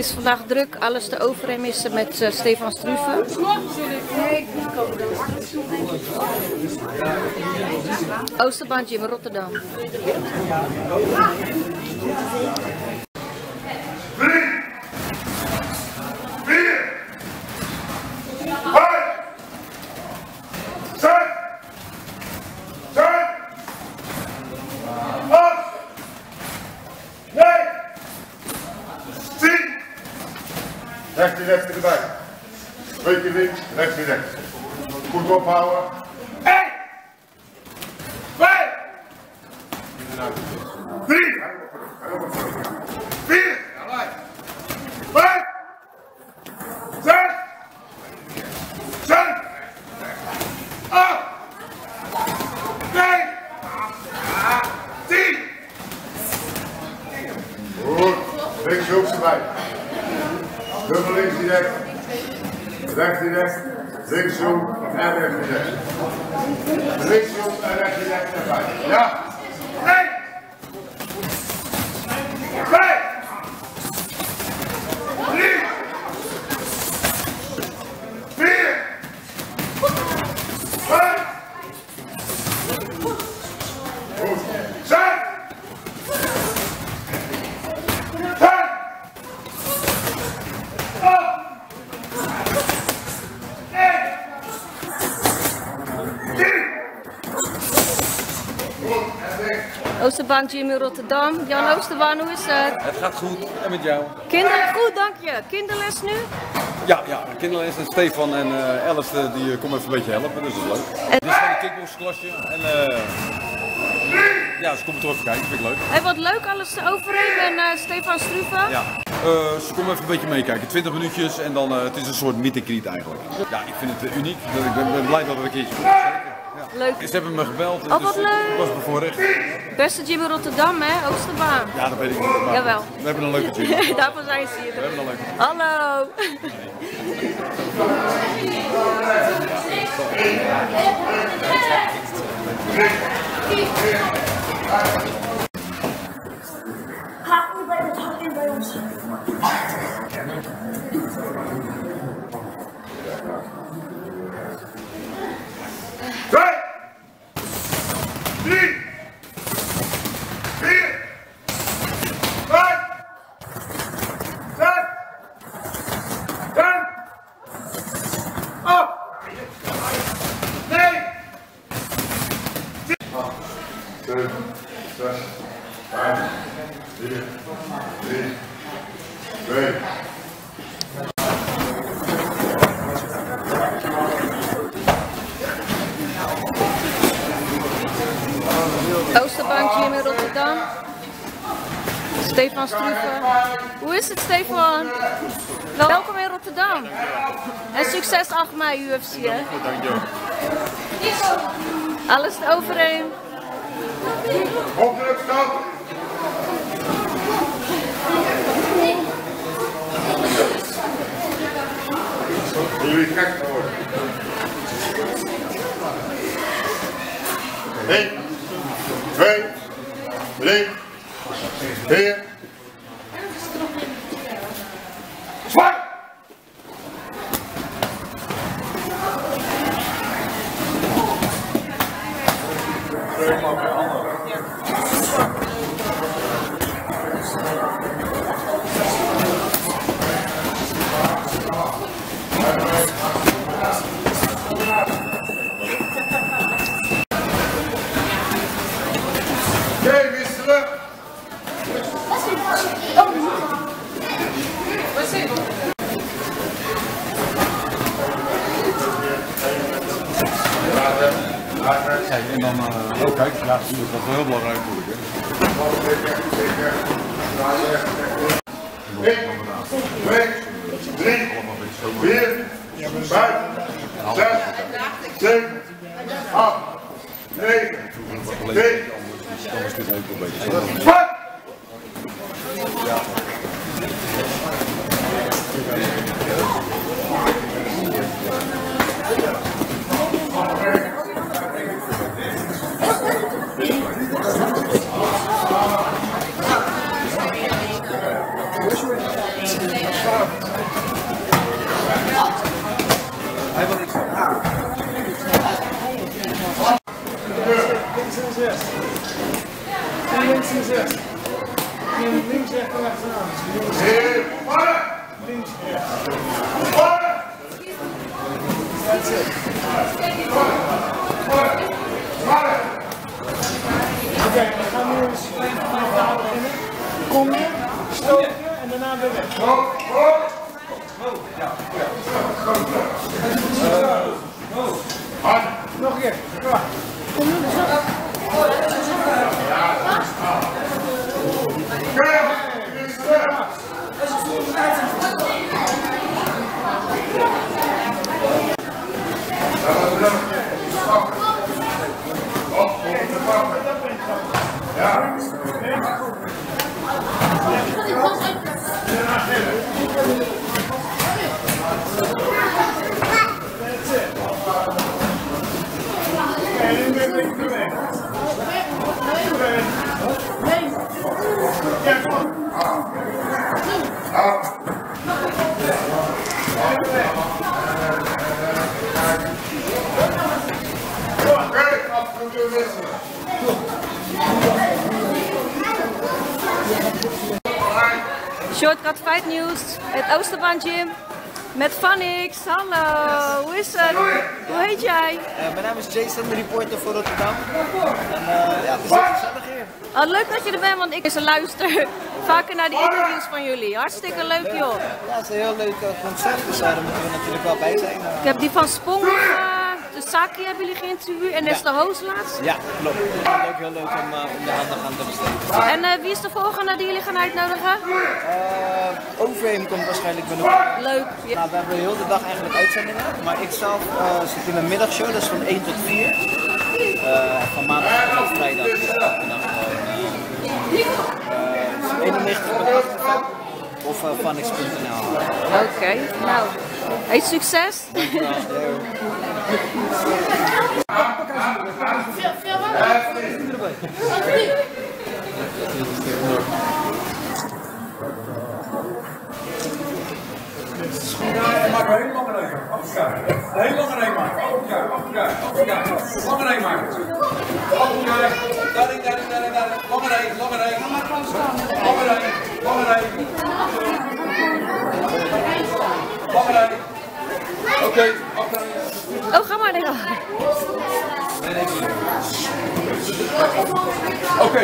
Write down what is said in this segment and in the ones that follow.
is vandaag druk. Alles te overheen is met eh, Stefan Struve. Oosterbandje in Rotterdam. vier, vijf, zes, zeven, acht, negen, tien. Rechts die rechts erbij. Beetje links, rechts die rechts. Goed ophouden. Eén, twee, drie, vier, vijf, zes, zeven, acht, negen, tien. Goed, links hoek erbij. Dubbel links direct. Rechts direct. Links hoek en rechts direct. Links hoek en rechts direct erbij. Ja. Eén. Twee. Oosterbaan Gym in Rotterdam. Jan Oosterbaan, hoe is het? Het gaat goed. En met jou? Kinderen, goed, dank je. Kinderles nu? Ja, ja. Kinderles en Stefan en eh Alice eh, die eh, komen even een beetje helpen, dus dat is leuk. En- Dit is gewoon een kickboxklasje en ja, ze komen toch even kijken, vind ik leuk. Hey, wat leuk, alles overheen en Stefan Struve. Ja. Ze komen even een beetje meekijken, 20 minuutjes en dan, eh, het is een soort meet eigenlijk. Ja, ik vind het uniek. Ik ben, ben blij dat het een keertje. Leuk. Ze hebben me gebeld, Oh, wat dus leuk. was bevoorrecht. Beste gym in Rotterdam, hè? Oosterbaan. Ja, dat weet ik niet. maar Jawel. We hebben een leuke. We Daarvoor zijn ze hier. hebben een leuke team. Hallo. Gaat niet bij het hak in bij ons. Twee, drie, vier, vijf, zes, zeven, acht, negen, tien. Acht, zeven, zes, vijf, Gym in Rotterdam. Stefan Struve. Hoe is het, Stefan? Welkom in Rotterdam. En succes 8 mei UFC, hè? Alles te overheen. Hopelijk Jullie gek geworden. Eén, twee, drie, vier. Zwaai! Oké, wisselen. Kijk, en dan, eh oh kijk, ja, dat is wel heel belangrijk natuurlijk. Hè. Eén, twee, drie, vier, vijf, That's it. Shortcut Fight News, het Oosterbaan Gym. Met Vanix, hallo, hoe is het? Hoe heet jij? Eh, mijn naam is Jason, de reporter voor Rotterdam. En eh, ja, het is gezellig hier. Oh, leuk dat je er bent, want ik is een luister vaker naar die interviews van jullie. Hartstikke leuk joh. Ja, het is een heel leuk concept, dus daar moeten we natuurlijk wel bij zijn. Ik heb die van Spong, eh, de Saki hebben jullie geïnterviewd en is de host laatst. ja, klopt. Leuk, heel leuk om, eh, om de aandacht aan te besteden. En eh, wie is de volgende die jullie gaan uitnodigen? Overheem komt waarschijnlijk binnenkort. Leuk. Ja. Nou, we hebben de hele dag eigenlijk uitzendingen, maar ik zelf zit in een middagshow, dat is van 1 tot 4. Eh, van maandag tot vrijdag. Dus elke dag gewoon. eh, eh, 91.8 of uh. Oké, nou, hey, succes. En maak een hele lange reek. Achter Een hele lange reek maken. Lange. Achter elkaar. Oké. Oké.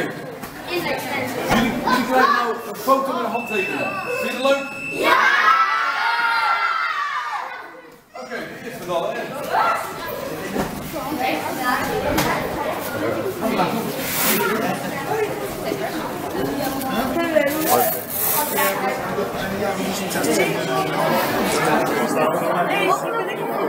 Jullie, jullie krijgen nou een foto met een handtekening. Vind je het leuk? Ja! Oké, dit is het al, hè?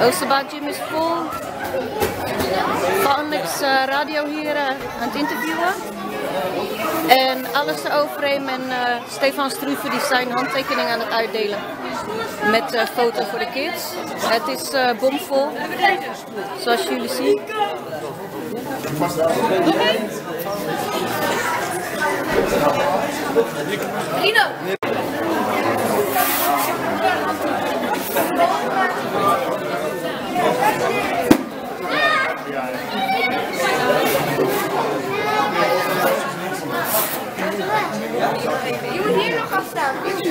Oosterbaan Gym is vol. Vanix eh, radio hier eh, aan het interviewen. En Alistair Overeem en eh, Stefan Struve die zijn handtekeningen aan het uitdelen. Met eh foto voor de kids. Het is eh, bomvol. Zoals jullie zien. Je moet hier nog afstaan. Dit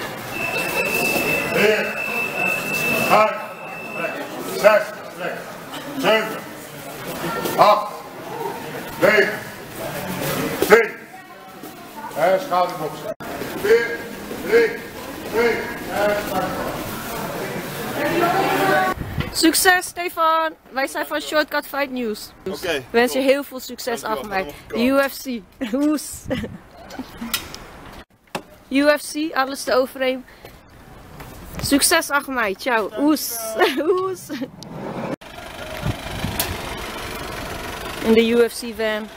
Ik ga even voor de weg. zes, trek. Zeven, acht, negen, tien. En schouderboksen. Vier, drie, twee, en schouderboksen. Succes Stefan! Wij zijn van Shortcut Fight News. Oké, Wens je heel veel succes Ahmed. we op UFC. Hoes. UFC, alles te overeen. Succes Ahmed. Ciao. Oes. Oes. In de UFC van.